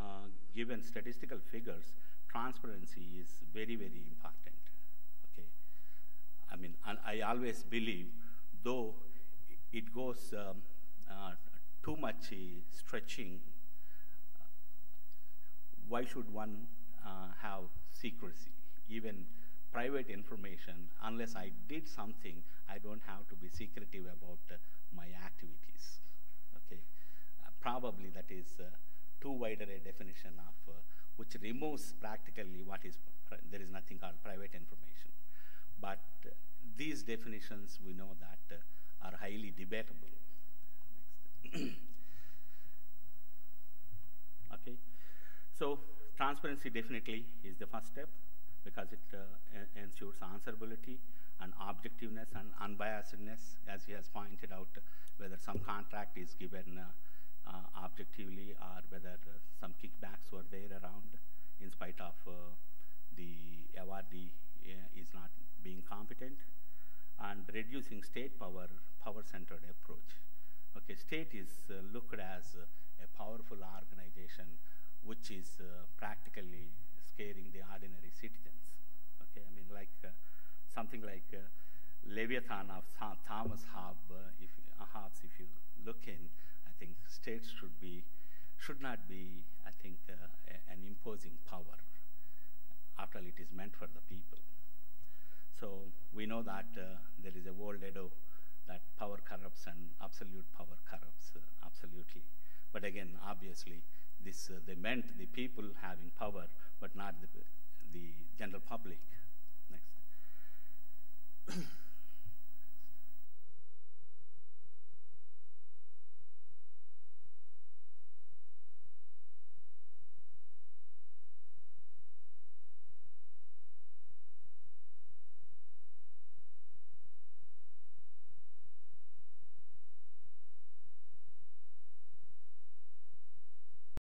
given statistical figures, transparency is very, very important. Okay, I mean, I always believe, though it goes um, uh, too much uh, stretching, why should one uh, have secrecy? Even private information, unless I did something, I don't have to be secretive about uh, my activities. Okay, uh, probably that is uh, too wider a definition of which removes practically what is there is nothing called private information. But these definitions, we know that are highly debatable. okay, so transparency definitely is the first step because it uh, ensures answerability and objectiveness and unbiasedness, as he has pointed out, whether some contract is given uh, uh, objectively or whether uh, some kickbacks were there around in spite of uh, the awardee uh, is not being competent competent, and reducing state power, power-centered approach. Okay, state is uh, looked as uh, a powerful organization which is uh, practically scaring the ordinary citizens. Okay, I mean like uh, something like uh, Leviathan of Tha- Thomas Hobbes, uh, if, Hobbes, if you look in, I think states should be, should not be, I think, a- an imposing power. After all, it is meant for the people. So we know that uh, there is a world Edo that power corrupts and absolute power corrupts uh, absolutely. But again, obviously, this uh, they meant the people having power, but not the, the general public. Next.